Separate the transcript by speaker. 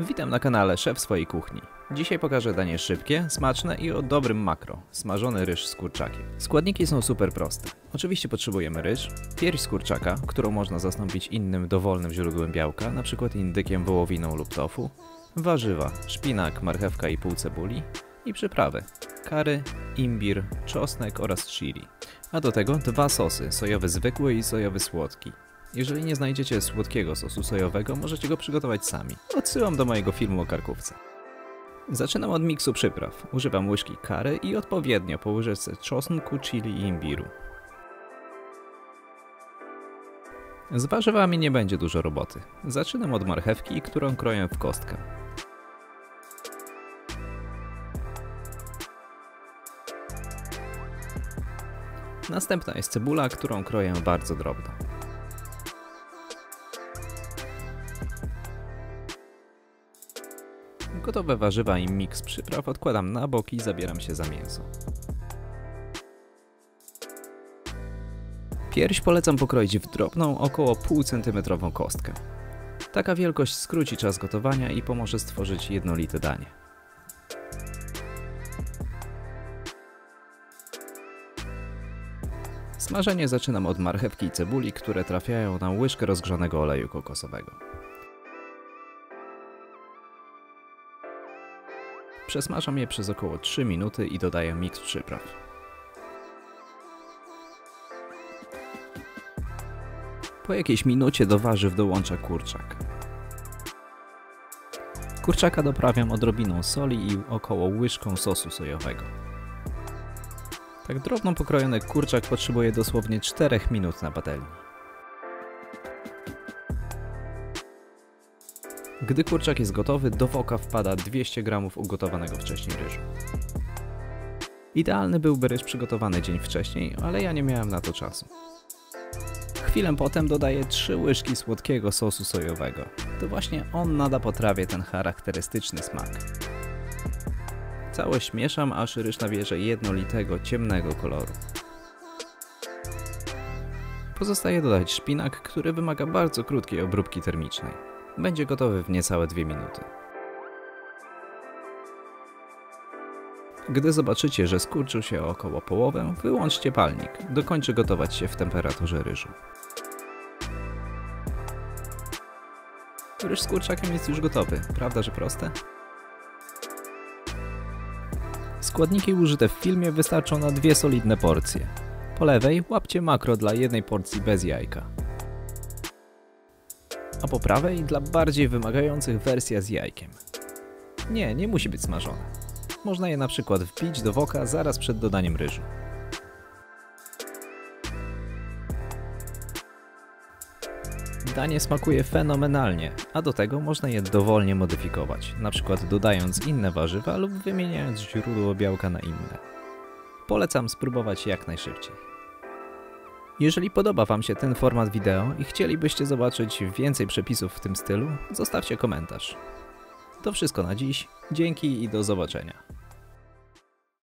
Speaker 1: Witam na kanale Szef swojej kuchni. Dzisiaj pokażę danie szybkie, smaczne i o dobrym makro. Smażony ryż z kurczakiem. Składniki są super proste. Oczywiście potrzebujemy ryż, pierś z kurczaka, którą można zastąpić innym dowolnym źródłem białka, np. indykiem, wołowiną lub tofu, warzywa, szpinak, marchewka i pół cebuli i przyprawy, kary, imbir, czosnek oraz chili. A do tego dwa sosy, sojowy zwykły i sojowy słodki. Jeżeli nie znajdziecie słodkiego sosu sojowego, możecie go przygotować sami. Odsyłam do mojego filmu o karkówce. Zaczynam od miksu przypraw. Używam łyżki kary i odpowiednio po łyżeczce czosnku, chili i imbiru. Z warzywami nie będzie dużo roboty. Zaczynam od marchewki, którą kroję w kostkę. Następna jest cebula, którą kroję bardzo drobno. Gotowe warzywa i miks przypraw odkładam na bok i zabieram się za mięso. Pierś polecam pokroić w drobną, około pół centymetrową kostkę. Taka wielkość skróci czas gotowania i pomoże stworzyć jednolite danie. Smażenie zaczynam od marchewki i cebuli, które trafiają na łyżkę rozgrzanego oleju kokosowego. Przesmażam je przez około 3 minuty i dodaję miks przypraw. Po jakiejś minucie do warzyw dołączę kurczak. Kurczaka doprawiam odrobiną soli i około łyżką sosu sojowego. Tak drobno pokrojony kurczak potrzebuje dosłownie 4 minut na patelni. Gdy kurczak jest gotowy, do woka wpada 200 g ugotowanego wcześniej ryżu. Idealny byłby ryż przygotowany dzień wcześniej, ale ja nie miałem na to czasu. Chwilę potem dodaję 3 łyżki słodkiego sosu sojowego. To właśnie on nada potrawie ten charakterystyczny smak. Całość mieszam, aż ryż nabierze jednolitego, ciemnego koloru. Pozostaje dodać szpinak, który wymaga bardzo krótkiej obróbki termicznej. Będzie gotowy w niecałe 2 minuty. Gdy zobaczycie, że skurczył się o około połowę, wyłączcie palnik. Dokończy gotować się w temperaturze ryżu. Ryż z kurczakiem jest już gotowy, prawda, że proste? Składniki użyte w filmie wystarczą na dwie solidne porcje. Po lewej łapcie makro dla jednej porcji bez jajka a po prawej dla bardziej wymagających wersja z jajkiem. Nie, nie musi być smażone. Można je na przykład wpić do woka zaraz przed dodaniem ryżu. Danie smakuje fenomenalnie, a do tego można je dowolnie modyfikować, na przykład dodając inne warzywa lub wymieniając źródło białka na inne. Polecam spróbować jak najszybciej. Jeżeli podoba Wam się ten format wideo i chcielibyście zobaczyć więcej przepisów w tym stylu, zostawcie komentarz. To wszystko na dziś, dzięki i do zobaczenia.